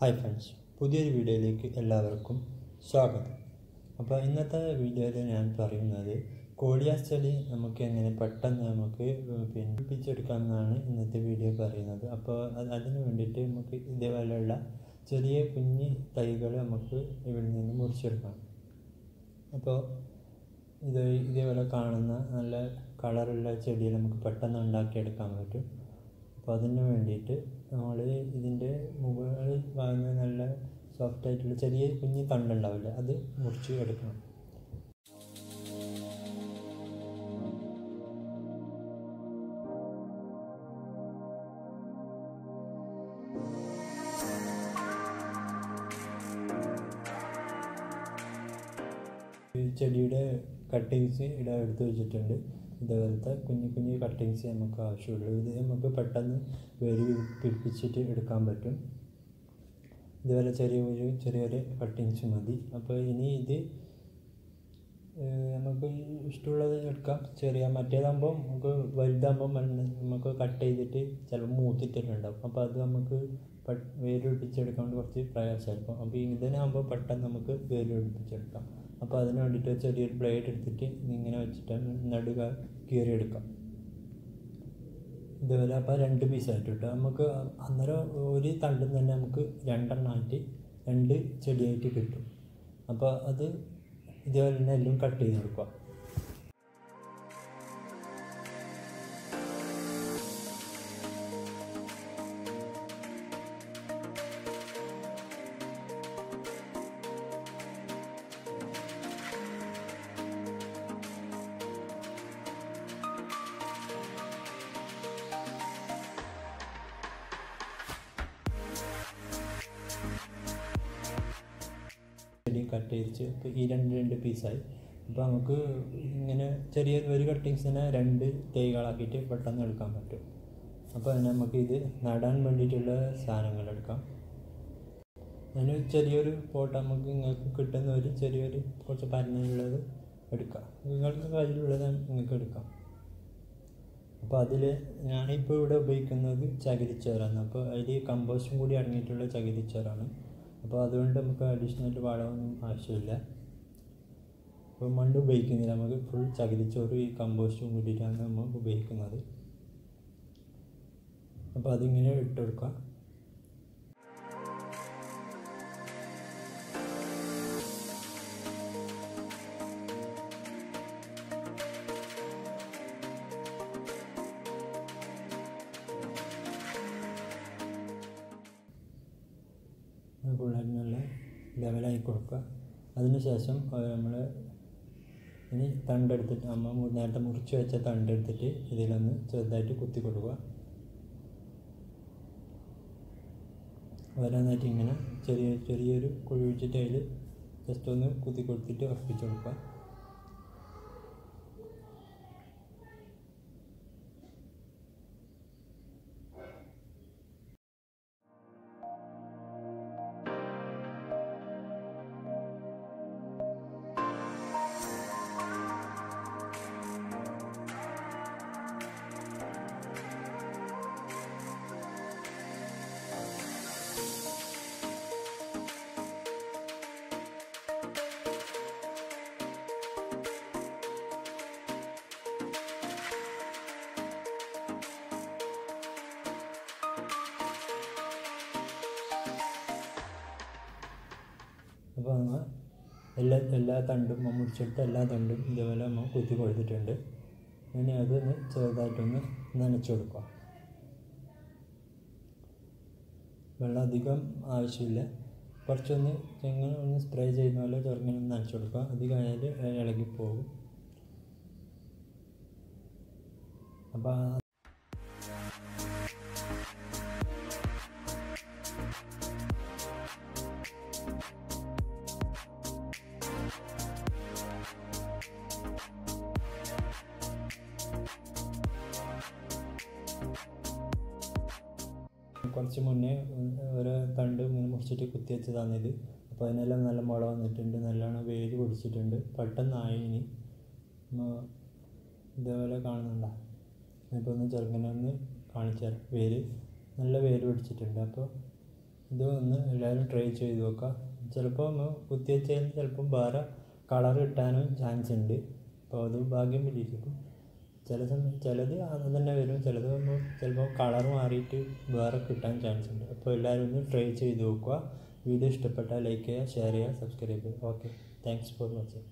Hi friends പുതിയൊരു വീഡിയോയിലേക്ക് എല്ലാവർക്കും സ്വാഗതം. അപ്പോൾ ഇന്നത്തെ വീഡിയോയിൽ ഞാൻ പറയുന്നത് കോളിയാസ് നമുക്ക് എങ്ങനെ പെട്ടെന്ന് നമുക്ക് പിടിപ്പിച്ചെടുക്കാമെന്നാണ് ഇന്നത്തെ വീഡിയോ പറയുന്നത്. അപ്പോൾ അത് അതിന് വേണ്ടിയിട്ട് നമുക്ക് ഇതേപോലെയുള്ള ചെറിയ കുഞ്ഞ് തൈകൾ നമുക്ക് ഇവിടെ നിന്ന് മുറിച്ചെടുക്കാം. അപ്പോൾ ഇത് ഇതേപോലെ കാണുന്ന നല്ല കളറുള്ള ചെടി നമുക്ക് പെട്ടെന്ന് ഉണ്ടാക്കിയെടുക്കാൻ പറ്റും. അപ്പോൾ അതിന് വേണ്ടിയിട്ട് നമ്മൾ ഇതിന്റെ മുകളിൽ വാങ്ങുന്ന നല്ല സോഫ്റ്റ് ആയിട്ടുള്ള ചെറിയ കുഞ്ഞ് തണ്ടുണ്ടാവില്ല അത് മുറിച്ച് എടുക്കണം. ചെടിയുടെ കട്ടിങ്സ് ഇവിടെ എടുത്ത് വെച്ചിട്ടുണ്ട്. ഇതേപോലത്തെ കുഞ്ഞു കുഞ്ഞു കട്ടിങ്സ് നമുക്ക് ആവശ്യമുള്ളൂ. ഇത് നമുക്ക് പെട്ടെന്ന് വേര് പിടിപ്പിച്ചിട്ട് എടുക്കാൻ പറ്റും. ഇതുപോലെ ചെറിയ ഒരു ചെറിയൊരു കട്ടിങ്സ് മതി. അപ്പോൾ ഇനി ഇത് നമുക്ക് ഇഷ്ടമുള്ളത് എടുക്കാം. ചെറിയ മറ്റേതാകുമ്പോൾ നമുക്ക് വലുതാകുമ്പോൾ നമുക്ക് കട്ട് ചെയ്തിട്ട് ചിലപ്പോൾ മൂത്തിട്ടുണ്ടാവും അപ്പോൾ അത് നമുക്ക് വേര് പിടിപ്പിച്ചെടുക്കാൻ കുറച്ച് പ്രയാസമായിരിക്കും. അപ്പോൾ ഇതിനാകുമ്പോൾ പെട്ടെന്ന് നമുക്ക് വേര് പിടിപ്പിച്ചെടുക്കാം. അപ്പോൾ അതിന് വേണ്ടിയിട്ട് ചെറിയൊരു ബ്ലേഡ് എടുത്തിട്ട് ഇങ്ങനെ വെച്ചിട്ട് നടുക കീറിയെടുക്കാം. ഇതുപോലെ അപ്പോൾ രണ്ട് പീസായിട്ട് കിട്ടും. നമുക്ക് അന്നേരം ഒരു തണ്ടും തന്നെ നമുക്ക് രണ്ടെണ്ണമായിട്ട് രണ്ട് ചെടിയായിട്ട് കിട്ടും. അപ്പോൾ അത് ഇതേപോലെ തന്നെ എല്ലാം കട്ട് ചെയ്ത് കൊടുക്കുക കട്ട് ചെയ്തിച്ച് ഇപ്പോൾ ഈ രണ്ട് രണ്ട് പീസായി അപ്പോൾ നമുക്ക് ഇങ്ങനെ ചെറിയ ഒരു തന്നെ രണ്ട് തൈകളാക്കിയിട്ട് പെട്ടെന്ന് എടുക്കാൻ പറ്റും. അപ്പോൾ നമുക്ക് ഇത് നടാൻ വേണ്ടിയിട്ടുള്ള സാധനങ്ങൾ എടുക്കാം. അതിന് ചെറിയൊരു പോട്ട് നമുക്ക് നിങ്ങൾക്ക് കിട്ടുന്ന ഒരു ചെറിയൊരു കുറച്ച് പരന്നുള്ളത് എടുക്കാം. നിങ്ങൾക്ക് കയ്യിലുള്ളത് നിങ്ങൾക്ക് എടുക്കാം. അപ്പോൾ അതിൽ ഞാനിപ്പോൾ ഇവിടെ ഉപയോഗിക്കുന്നത് ചകിരിച്ചോറാണ്. അപ്പോൾ അതിൽ കമ്പോസ്റ്റും കൂടി അടങ്ങിയിട്ടുള്ള ചകിരിച്ചോറാണ്. അപ്പോൾ അതുകൊണ്ട് നമുക്ക് അഡീഷണൽ വളമൊന്നും ആവശ്യമില്ല. അപ്പോൾ മണ്ണ് ഉപയോഗിക്കുന്നില്ല. നമുക്ക് ഫുൾ ചകിരിച്ചോറ് ഈ കമ്പോസ്റ്റും കൂട്ടിയിട്ടാണ് നമ്മൾ ഉപയോഗിക്കുന്നത്. അപ്പോൾ അതിങ്ങനെ ഇട്ട് കൊടുക്കുക ലെവലായി കൊടുക്കുക അതിനുശേഷം നമ്മൾ ഇനി തണ്ടെടുത്തിട്ട് അമ്മ നേരത്തെ മുറിച്ച് വെച്ച തണ്ടെടുത്തിട്ട് ഇതിലൊന്ന് ചെറുതായിട്ട് കുത്തി കൊടുക്കുക ഓരോന്നായിട്ട് ഇങ്ങനെ ചെറിയ ചെറിയൊരു കുഴി വെച്ചിട്ട് അതിൽ ജസ്റ്റ് ഒന്ന് കുത്തി കൊടുത്തിട്ട് ഉറപ്പിച്ച് കൊടുക്കുക അപ്പോൾ നമ്മൾ എല്ലാ എല്ലാ തണ്ടും മുറിച്ചെടുത്ത എല്ലാ തണ്ടും ഇതേപോലെ നമ്മൾ കുത്തി കൊടുത്തിട്ടുണ്ട് ഇനി അതൊന്ന് ചെറുതായിട്ടൊന്ന് നനച്ചു കൊടുക്കുക. വെള്ളം അധികം ആവശ്യമില്ല. കുറച്ചൊന്ന് ചെങ്ങനെ ഒന്ന് സ്പ്രേ ചെയ്യുന്ന പോലെ ചെറുങ്ങനെ ഒന്ന് നനച്ചു കൊടുക്കുക. അത് കഴിഞ്ഞാൽ ഇളകിപ്പോകും അപ്പോൾ കുറച്ച് മുന്നേ ഒരു തണ്ട് ഇങ്ങനെ മുറിച്ചിട്ട് കുത്തി വെച്ചതാണ് ഇത് അപ്പോൾ അതിനെല്ലാം നല്ല മുള വന്നിട്ടുണ്ട് നല്ലോണം വേര് പിടിച്ചിട്ടുണ്ട്. പെട്ടെന്നായി ഇനി. ഇതേപോലെ കാണുന്നുണ്ടോ? ഇപ്പോൾ ഒന്ന് ചെറുങ്ങനെ ഒന്ന് കാണിച്ചു തരാം. വേര് നല്ല വേര് പിടിച്ചിട്ടുണ്ട്. അപ്പോൾ ഇത് ഒന്ന് എല്ലാവരും ട്രൈ ചെയ്ത് നോക്കുക ചിലപ്പോൾ ഒന്ന് കുത്തി വെച്ചാൽ ചിലപ്പം വേറെ കളർ കിട്ടാനും ചാൻസ് ഉണ്ട്. അപ്പോൾ അത് ഭാഗ്യം പിടിച്ചിരിക്കും ചില സമയം ചിലത് ആദ്യം തന്നെ വരും. ചിലത് വന്നു ചിലപ്പോൾ കളർ മാറിയിട്ട് വേറെ കിട്ടാൻ ചാൻസ് ഉണ്ട്. അപ്പോൾ എല്ലാവരും ഒന്ന് ട്രൈ ചെയ്ത് നോക്കുക. വീഡിയോ ഇഷ്ടപ്പെട്ടാൽ ലൈക്ക് ചെയ്യുക ഷെയർ ചെയ്യുക സബ്സ്ക്രൈബ് ചെയ്യുക. Okay thanks for watching